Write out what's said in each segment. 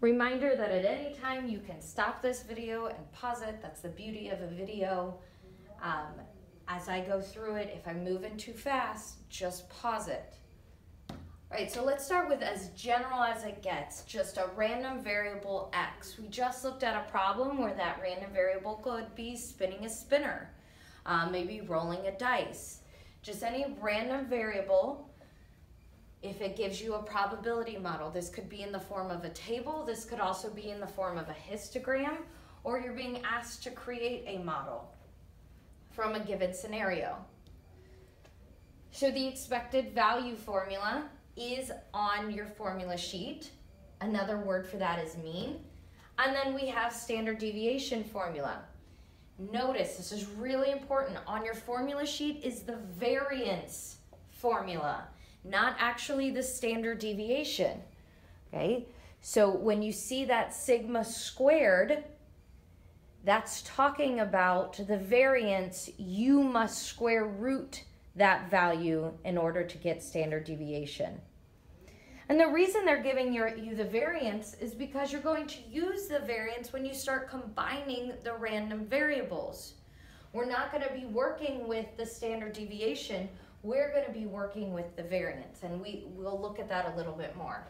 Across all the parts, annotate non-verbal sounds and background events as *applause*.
Reminder that at any time you can stop this video and pause it. That's the beauty of a video. Um, as I go through it, if I'm moving too fast, just pause it. All right, so let's start with as general as it gets, just a random variable x. We just looked at a problem where that random variable could be spinning a spinner, uh, maybe rolling a dice. Just any random variable if it gives you a probability model. This could be in the form of a table, this could also be in the form of a histogram, or you're being asked to create a model from a given scenario. So the expected value formula is on your formula sheet. Another word for that is mean. And then we have standard deviation formula. Notice, this is really important. On your formula sheet is the variance formula not actually the standard deviation. Okay, so when you see that sigma squared, that's talking about the variance, you must square root that value in order to get standard deviation. And the reason they're giving your, you the variance is because you're going to use the variance when you start combining the random variables. We're not going to be working with the standard deviation we're going to be working with the variance, and we will look at that a little bit more.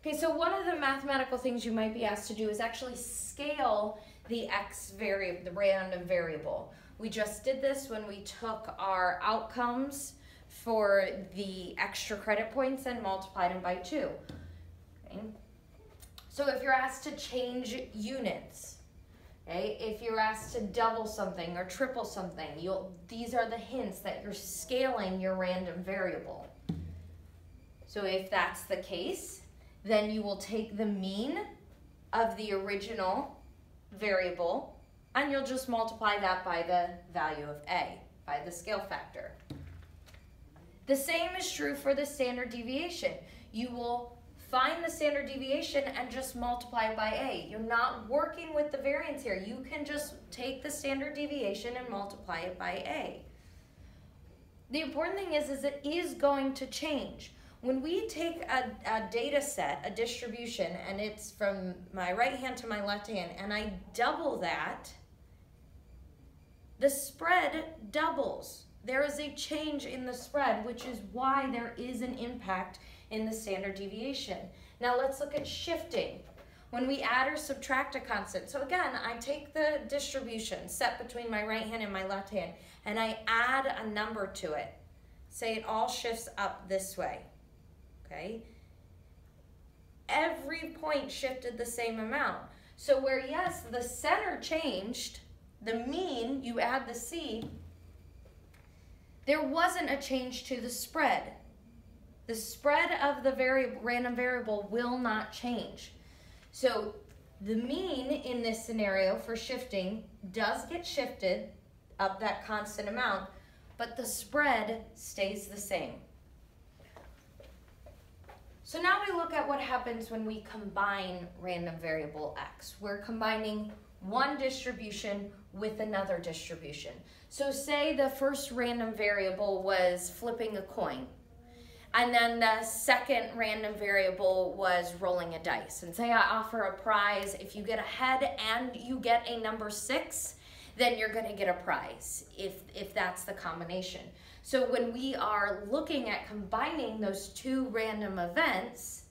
Okay, so one of the mathematical things you might be asked to do is actually scale the x variable, the random variable. We just did this when we took our outcomes for the extra credit points and multiplied them by two. Okay. So if you're asked to change units, Okay? If you're asked to double something or triple something, you'll these are the hints that you're scaling your random variable. So if that's the case, then you will take the mean of the original variable and you'll just multiply that by the value of a, by the scale factor. The same is true for the standard deviation. You will find the standard deviation and just multiply it by A. You're not working with the variance here. You can just take the standard deviation and multiply it by A. The important thing is, is it is going to change. When we take a, a data set, a distribution, and it's from my right hand to my left hand, and I double that, the spread doubles. There is a change in the spread, which is why there is an impact in the standard deviation. Now let's look at shifting. When we add or subtract a constant, so again, I take the distribution set between my right hand and my left hand, and I add a number to it. Say it all shifts up this way, okay? Every point shifted the same amount. So where, yes, the center changed, the mean, you add the C, there wasn't a change to the spread. The spread of the variable, random variable will not change. So the mean in this scenario for shifting does get shifted up that constant amount, but the spread stays the same. So now we look at what happens when we combine random variable x. We're combining one distribution with another distribution. So say the first random variable was flipping a coin. And then the second random variable was rolling a dice. And say I offer a prize, if you get ahead and you get a number six, then you're gonna get a prize if, if that's the combination. So when we are looking at combining those two random events,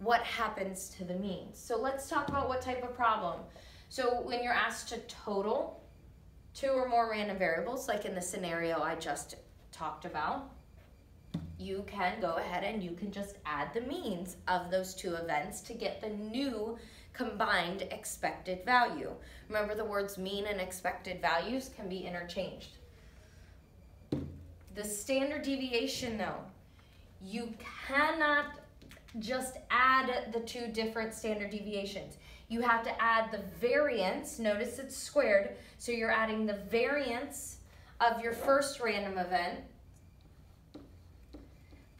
what happens to the means? So let's talk about what type of problem. So when you're asked to total two or more random variables, like in the scenario I just talked about, you can go ahead and you can just add the means of those two events to get the new combined expected value. Remember the words mean and expected values can be interchanged. The standard deviation though, you cannot just add the two different standard deviations. You have to add the variance, notice it's squared, so you're adding the variance of your first random event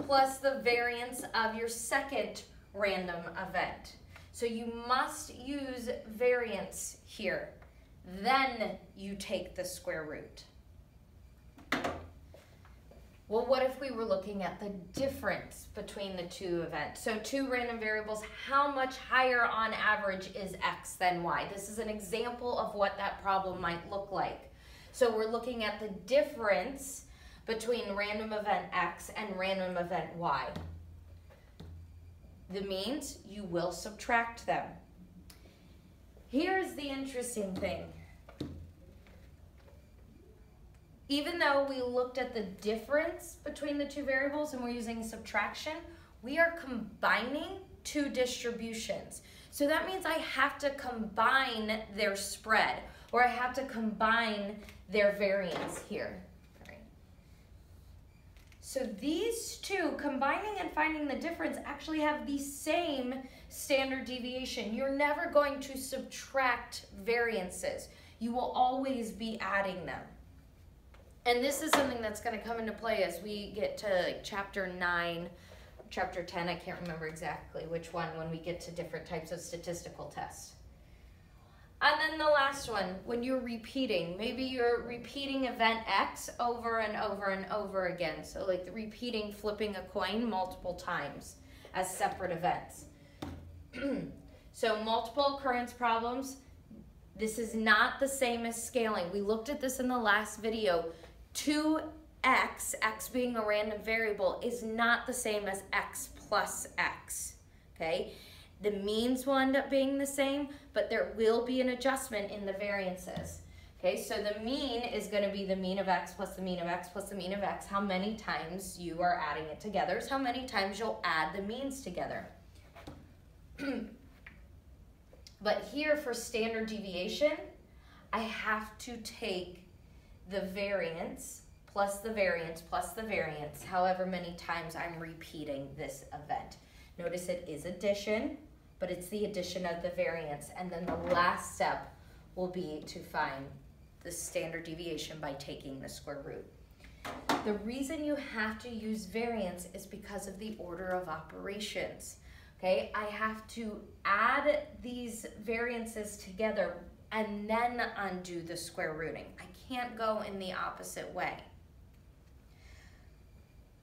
plus the variance of your second random event. So you must use variance here. Then you take the square root. Well, what if we were looking at the difference between the two events? So two random variables, how much higher on average is X than Y? This is an example of what that problem might look like. So we're looking at the difference between random event X and random event Y. The means, you will subtract them. Here's the interesting thing. even though we looked at the difference between the two variables and we're using subtraction, we are combining two distributions. So that means I have to combine their spread or I have to combine their variance here. So these two, combining and finding the difference, actually have the same standard deviation. You're never going to subtract variances. You will always be adding them and this is something that's going to come into play as we get to chapter 9 chapter 10 i can't remember exactly which one when we get to different types of statistical tests and then the last one when you're repeating maybe you're repeating event x over and over and over again. So like the repeating flipping a coin multiple times as separate events. *clears throat* So multiple occurrence problems this is not the same as scaling. We looked at this in the last video. 2x, x being a random variable, is not the same as x plus x, okay? The means will end up being the same, but there will be an adjustment in the variances. Okay, so the mean is going to be the mean of x plus the mean of x plus the mean of x. How many times you are adding it together is how many times you'll add the means together. *clears throat* but here for standard deviation, I have to take the variance plus the variance plus the variance, however many times I'm repeating this event. Notice it is addition, but it's the addition of the variance. And then the last step will be to find the standard deviation by taking the square root. The reason you have to use variance is because of the order of operations. Okay, I have to add these variances together and then undo the square rooting. I can't go in the opposite way.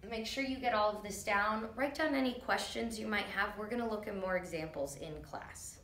Make sure you get all of this down. Write down any questions you might have. We're going to look at more examples in class.